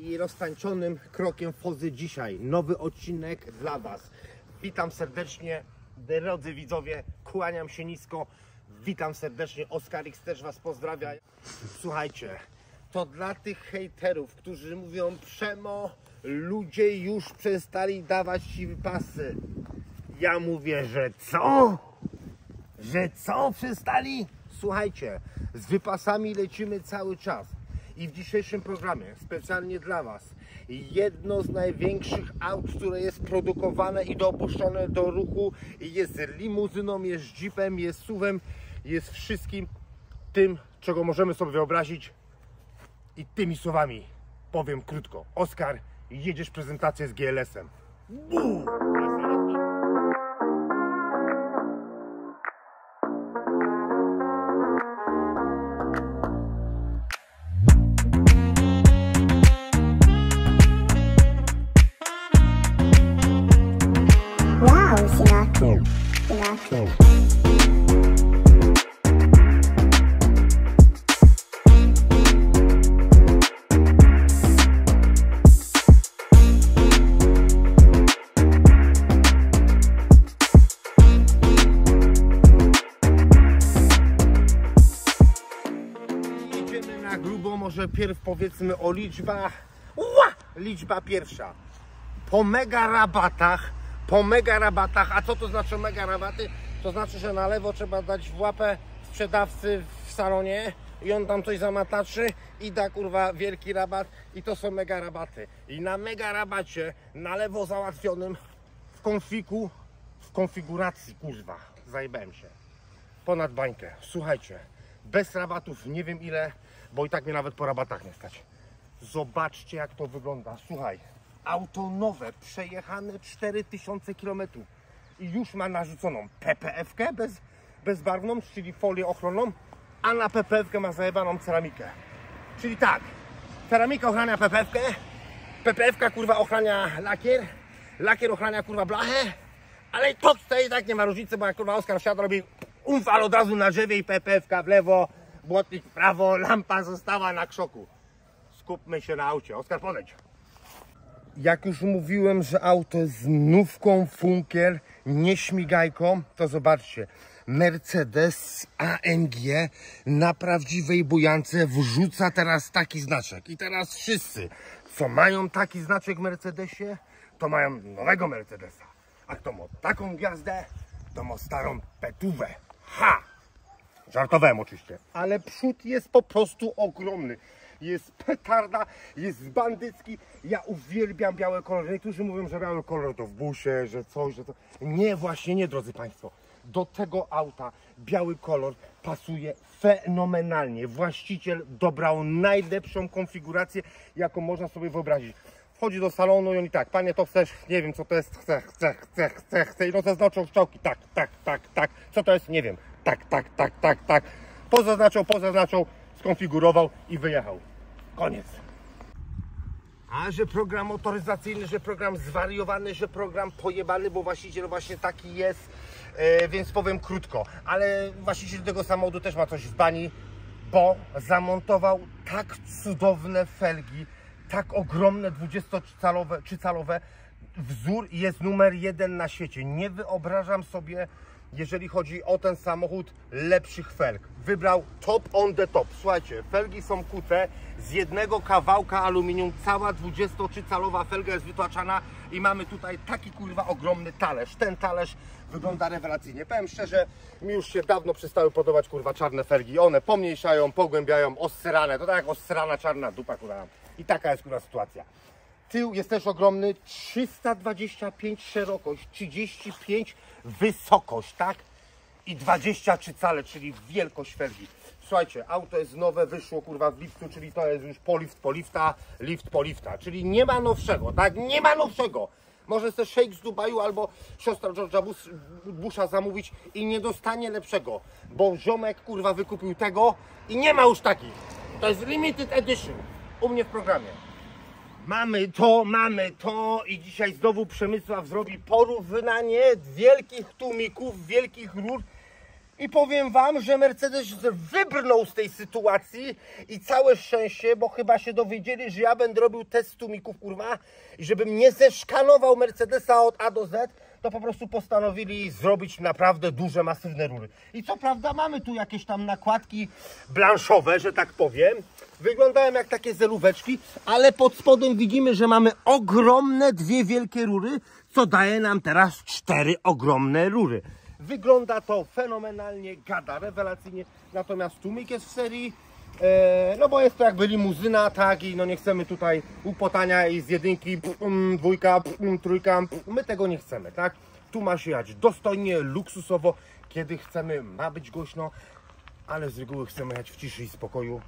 i roztańczonym krokiem wchodzę dzisiaj. Nowy odcinek dla Was. Witam serdecznie, drodzy widzowie, kłaniam się nisko. Witam serdecznie, Oskar X też Was pozdrawia. Słuchajcie, to dla tych hejterów, którzy mówią Przemo, ludzie już przestali dawać Ci pasy. Ja mówię, że co? Że co przestali? Słuchajcie, z wypasami lecimy cały czas. I w dzisiejszym programie, specjalnie dla Was, jedno z największych aut, które jest produkowane i dopuszczone do ruchu, jest limuzyną, jest jeepem, jest suwem, jest wszystkim tym, czego możemy sobie wyobrazić. I tymi słowami powiem krótko. Oskar, jedziesz prezentację z GLS-em. Bum! Grubo, może pierw powiedzmy o liczbach. Ła! Liczba pierwsza. Po mega rabatach, po mega rabatach, a co to znaczy mega rabaty? To znaczy, że na lewo trzeba dać w łapę sprzedawcy w salonie i on tam coś zamataczy i da kurwa wielki rabat i to są mega rabaty. I na mega rabacie, na lewo załatwionym w konfigu, w konfiguracji kurwa, zajebałem się ponad bańkę. Słuchajcie, bez rabatów nie wiem ile, bo i tak mnie nawet po rabatach nie stać. Zobaczcie jak to wygląda. Słuchaj, auto nowe, przejechane 4000 km i już ma narzuconą PPF-kę bez, bezbarwną, czyli folię ochronną, a na PPF-kę ma zajebaną ceramikę. Czyli tak, ceramika ochrania PPF-kę, PPF-ka kurwa ochrania lakier, lakier ochrania kurwa blachę, ale to tutaj i tak nie ma różnicy, bo jak kurwa Oskar wsiadł, robi umfal od razu na drzewie i PPF-ka w lewo, błotnik w prawo, lampa została na krzoku. Skupmy się na aucie. Oskar, podejdź. Jak już mówiłem, że auto jest nówką Funkiel, nie śmigajką, to zobaczcie. Mercedes AMG na prawdziwej bujance wrzuca teraz taki znaczek. I teraz wszyscy, co mają taki znaczek w Mercedesie, to mają nowego Mercedesa. A kto ma taką gwiazdę, to ma starą petuwę. Ha! Żartowałem oczywiście. Ale przód jest po prostu ogromny. Jest petarda, jest bandycki. Ja uwielbiam białe kolory. Niektórzy mówią, że biały kolor to w busie, że coś, że to. Nie, właśnie nie, drodzy Państwo. Do tego auta biały kolor pasuje fenomenalnie. Właściciel dobrał najlepszą konfigurację, jaką można sobie wyobrazić. Wchodzi do salonu i oni tak, panie to chcesz, nie wiem co to jest, chcę, chcę, chcę, chcę, chcę. I no zaznaczą strzałki, tak, tak, tak, tak. Co to jest, nie wiem. Tak, tak, tak, tak, tak. Pozaznaczał, pozaznaczał, skonfigurował i wyjechał. Koniec. A że program motoryzacyjny, że program zwariowany, że program pojebany, bo właściciel właśnie taki jest, e, więc powiem krótko. Ale właściciel tego samochodu też ma coś w bani, bo zamontował tak cudowne felgi, tak ogromne 20-calowe czy calowe. Wzór jest numer jeden na świecie. Nie wyobrażam sobie, jeżeli chodzi o ten samochód, lepszych felg. Wybrał top on the top. Słuchajcie, felgi są kute z jednego kawałka aluminium. Cała 23-calowa felga jest wytłaczana i mamy tutaj taki kurwa ogromny talerz. Ten talerz wygląda rewelacyjnie. Powiem szczerze, mi już się dawno przestały podobać kurwa czarne felgi. One pomniejszają, pogłębiają, oscerane. To tak jak oscerana czarna dupa kurwa. I taka jest kurwa sytuacja. Tył jest też ogromny, 325 szerokość, 35 wysokość, tak? I 23 cale, czyli wielkość felgi. Słuchajcie, auto jest nowe, wyszło kurwa w liftu, czyli to jest już polift po lifta, lift po lifta, czyli nie ma nowszego, tak? Nie ma nowszego. Może sobie shake z Dubaju albo siostra George'a Bush- Busha zamówić i nie dostanie lepszego, bo ziomek kurwa wykupił tego i nie ma już takich. To jest limited edition u mnie w programie. Mamy to, mamy to i dzisiaj znowu Przemysław zrobi porównanie wielkich tłumików, wielkich rur. I powiem wam, że Mercedes wybrnął z tej sytuacji i całe szczęście, bo chyba się dowiedzieli, że ja będę robił test tłumików, kurwa, i żebym nie zeszkanował Mercedesa od A do Z, to po prostu postanowili zrobić naprawdę duże, masywne rury. I co prawda mamy tu jakieś tam nakładki blanszowe, że tak powiem. Wyglądają jak takie zelóweczki, ale pod spodem widzimy, że mamy ogromne dwie wielkie rury, co daje nam teraz cztery ogromne rury. Wygląda to fenomenalnie, gada rewelacyjnie, natomiast tłumik jest w serii, no bo jest to jakby limuzyna, tak, i no nie chcemy tutaj upotania i z jedynki, pum, dwójka, pum, trójka, pum, my tego nie chcemy, tak. Tu ma się jechać dostojnie, luksusowo, kiedy chcemy, ma być głośno, ale z reguły chcemy jechać w ciszy i spokoju,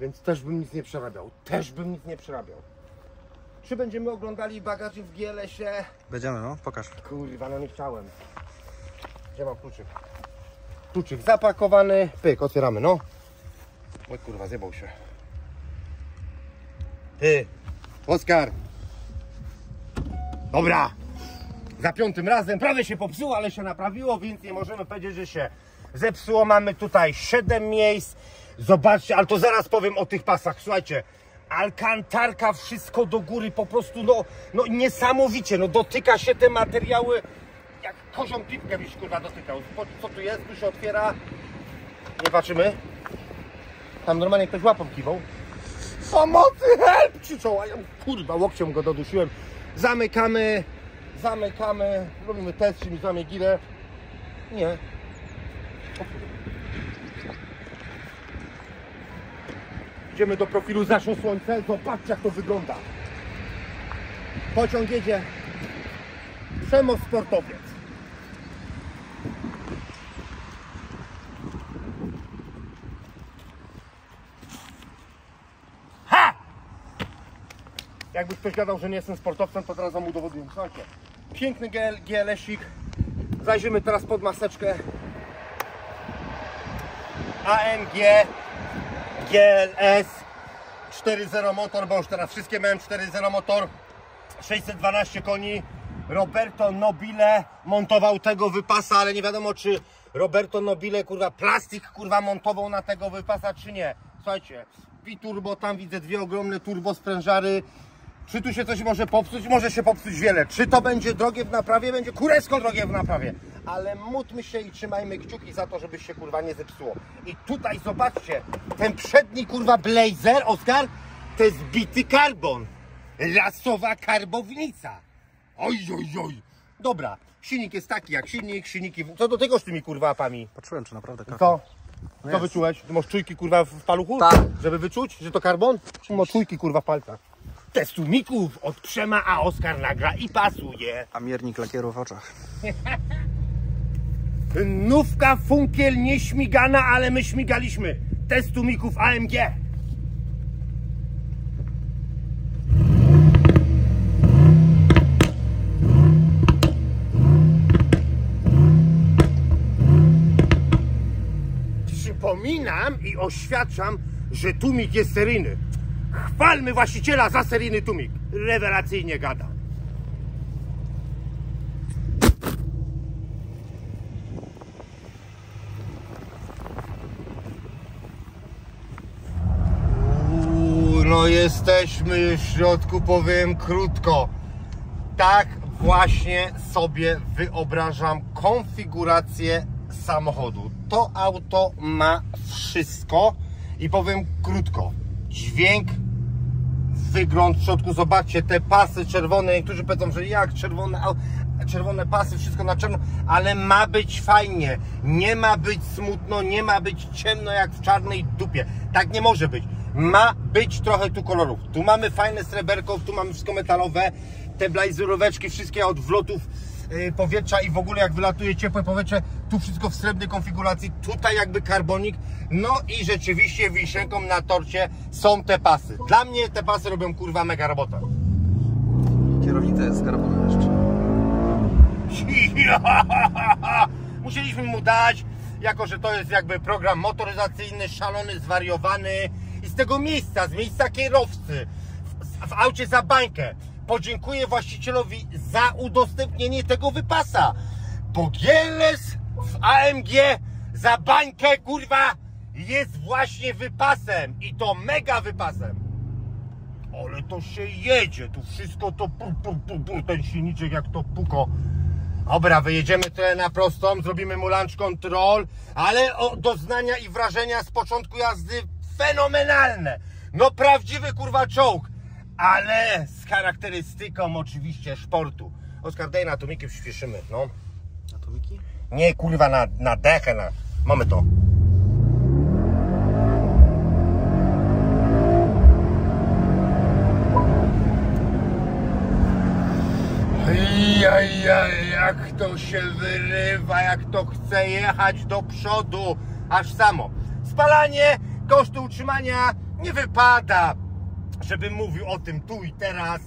więc też bym nic nie przerabiał, też bym nic nie przerabiał. Czy będziemy oglądali bagaży w GLS-ie? Będziemy, no, pokaż. Kurwa, no nie chciałem. Gdzie mam kluczyk? Kluczyk zapakowany. Pyk, otwieramy, no. Oj kurwa, zjebał się. Ty, Oskar. Dobra. Za piątym razem prawie się popsuło, ale się naprawiło, więc nie możemy powiedzieć, że się zepsuło. Mamy tutaj 7 miejsc. Zobaczcie, ale to zaraz powiem o tych pasach. Słuchajcie, alkantarka, wszystko do góry, po prostu no, no niesamowicie, no dotyka się te materiały jak kozią pipkę byś kurwa dotykał. Co tu jest? Tu się otwiera. Nie patrzymy. Tam normalnie ktoś łapą kiwał. Pomocy, help! Krzyczą, a ja kurwa łokciem go dodusiłem. Zamykamy, zamykamy, robimy test, czy mi złamie girę. Nie. O. Idziemy do profilu zaszło słońce, zobaczcie jak to wygląda. Pociąg jedzie. Przemo sportowiec. Ha! Jakby ktoś gadał, że nie jestem sportowcem, to teraz wam udowodnię. Słuchajcie, piękny GL, GLS-ik. Zajrzymy teraz pod maseczkę. AMG GLS 4.0 motor, bo już teraz wszystkie miałem 4.0 motor. 612 koni. Roberto Nobile montował tego wypasa, ale nie wiadomo czy Roberto Nobile kurwa plastik kurwa montował na tego wypasa czy nie. Słuchajcie, biturbo, tam widzę dwie ogromne turbo sprężary. Czy tu się coś może popsuć? Może się popsuć wiele. Czy to będzie drogie w naprawie? Będzie kuresko drogie w naprawie. Ale módlmy się i trzymajmy kciuki za to, żeby się kurwa nie zepsuło. I tutaj zobaczcie, ten przedni kurwa blazer, Oskar, to jest bity karbon. Lasowa karbownica. Oj, oj, oj. Dobra, silnik jest taki jak silnik, silniki... Co do tego z tymi kurwa apami? Patrzyłem, czy naprawdę kar... Co? Co jest. wyczułeś? Ty masz czujki kurwa w paluchu? Tak. Żeby wyczuć, że to karbon? Czy masz czujki kurwa w palcach? Testumików od Przema, a Oskar nagra i pasuje. A miernik lakieru w oczach. Nówka funkiel nie śmigana, ale my śmigaliśmy. Testumików AMG. Przypominam i oświadczam, że tumik jest seryjny. Chwalmy właściciela za seryjny tumik. Rewelacyjnie gada. Uuu, no jesteśmy już w środku, powiem krótko. Tak właśnie sobie wyobrażam konfigurację samochodu. To auto ma wszystko i powiem krótko. Dźwięk, wygląd w środku, zobaczcie te pasy czerwone, niektórzy powiedzą, że jak czerwone, czerwone pasy, wszystko na czarno, ale ma być fajnie, nie ma być smutno, nie ma być ciemno jak w czarnej dupie, tak nie może być, ma być trochę tu kolorów, tu mamy fajne sreberko, tu mamy wszystko metalowe, te blazeróweczki, wszystkie od wlotów powietrza i w ogóle jak wylatuje ciepłe powietrze, tu wszystko w srebrnej konfiguracji, tutaj jakby karbonik, no i rzeczywiście wisienką na torcie są te pasy. Dla mnie te pasy robią kurwa mega robotę. Kierownica jest z karbonu jeszcze. Musieliśmy mu dać, jako że to jest jakby program motoryzacyjny, szalony, zwariowany i z tego miejsca, z miejsca kierowcy, w, w aucie za bańkę, podziękuję właścicielowi za udostępnienie tego wypasa, bo GLS w AMG za bańkę, kurwa, jest właśnie wypasem i to mega wypasem. Ale to się jedzie, tu wszystko to pur, pur, pur, pur, ten silniczek jak to puko. Dobra, wyjedziemy trochę na prostą, zrobimy mu lunch control, ale o, doznania i wrażenia z początku jazdy fenomenalne. No prawdziwy kurwa czołg, ale z charakterystyką oczywiście sportu. Oskar, daj na atomiki, przyspieszymy, no. Atomiki? Nie kurwa na, na dechę, na... Mamy to. Jajaj, jak to się wyrywa, jak to chce jechać do przodu, aż samo. Spalanie, koszty utrzymania nie wypada, żebym mówił o tym tu i teraz,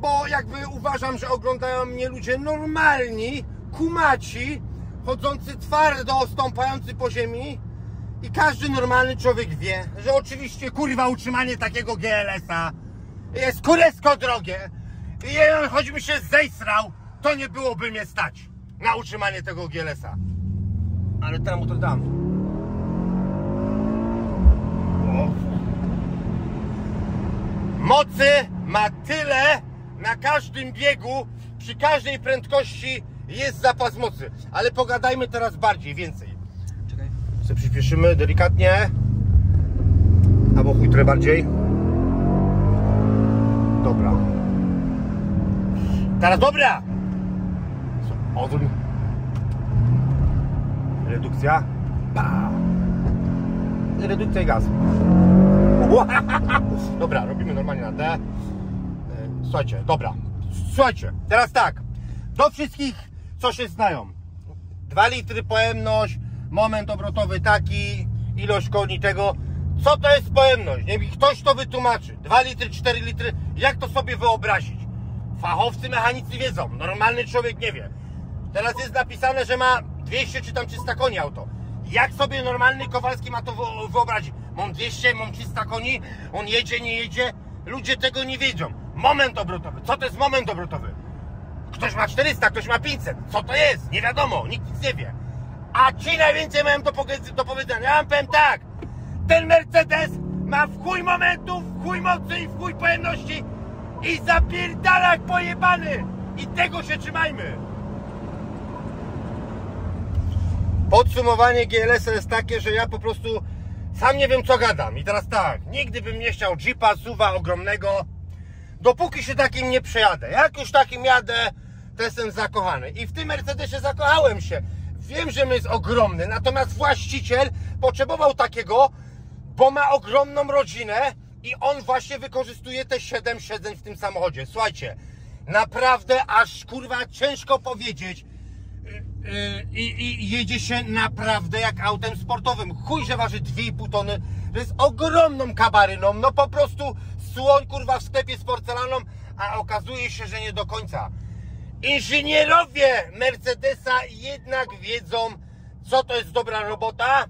bo jakby uważam, że oglądają mnie ludzie normalni, kumaci, chodzący twardo, stąpający po ziemi i każdy normalny człowiek wie, że oczywiście kurwa utrzymanie takiego GLS-a jest kuresko drogie i choćby się zejsrał, to nie byłoby mnie stać na utrzymanie tego GLS-a. Ale teraz mu to dam. Mocy ma tyle na każdym biegu, przy każdej prędkości jest zapas mocy. Ale pogadajmy teraz bardziej, więcej. Czekaj. Se przyspieszymy delikatnie. Albo chuj trochę bardziej. Dobra. Teraz dobra! Odwróć. Redukcja. Pa. Redukcja i gaz. Dobra, robimy normalnie na D. E, Słuchajcie, dobra. Słuchajcie, teraz tak. Do wszystkich, co się znają. 2 litry pojemność, moment obrotowy taki, ilość koni tego. Co to jest pojemność? Niech mi ktoś to wytłumaczy. 2 litry, 4 litry, jak to sobie wyobrazić? Fachowcy mechanicy wiedzą, normalny człowiek nie wie. Teraz jest napisane, że ma 200 czy tam 300 koni auto. Jak sobie normalny Kowalski ma to wyo- wyobrazić? Mam 200, mam 300 koni, on jedzie, nie jedzie. Ludzie tego nie wiedzą. Moment obrotowy. Co to jest moment obrotowy? Ktoś ma 400, ktoś ma 500. Co to jest? Nie wiadomo, nikt nic nie wie. A ci najwięcej mają do, do powiedzenia. Ja wam powiem tak. Ten Mercedes ma w chuj momentów, w chuj mocy i w chuj pojemności i zapierdala jak pojebany. I tego się trzymajmy. Podsumowanie GLS jest takie, że ja po prostu sam nie wiem co gadam. I teraz tak, nigdy bym nie chciał Jeepa, suwa ogromnego, dopóki się takim nie przejadę. Jak już takim jadę, to jestem zakochany. I w tym Mercedesie zakochałem się. Wiem, że jest ogromny, natomiast właściciel potrzebował takiego, bo ma ogromną rodzinę i on właśnie wykorzystuje te 7 siedzeń w tym samochodzie. Słuchajcie, naprawdę aż kurwa ciężko powiedzieć. Yy, i, i jedzie się naprawdę jak autem sportowym. Chuj, że waży 2,5 tony. To jest ogromną kabaryną. No po prostu słoń kurwa w sklepie z porcelaną, a okazuje się, że nie do końca. Inżynierowie Mercedesa jednak wiedzą, co to jest dobra robota,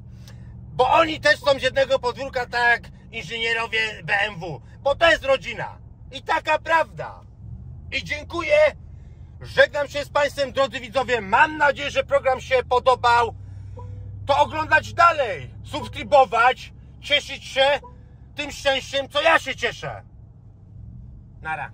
bo oni też są z jednego podwórka, tak jak inżynierowie BMW, bo to jest rodzina. I taka prawda. I dziękuję. Żegnam się z Państwem, drodzy widzowie. Mam nadzieję, że program się podobał. To oglądać dalej, subskrybować, cieszyć się tym szczęściem, co ja się cieszę. Nara.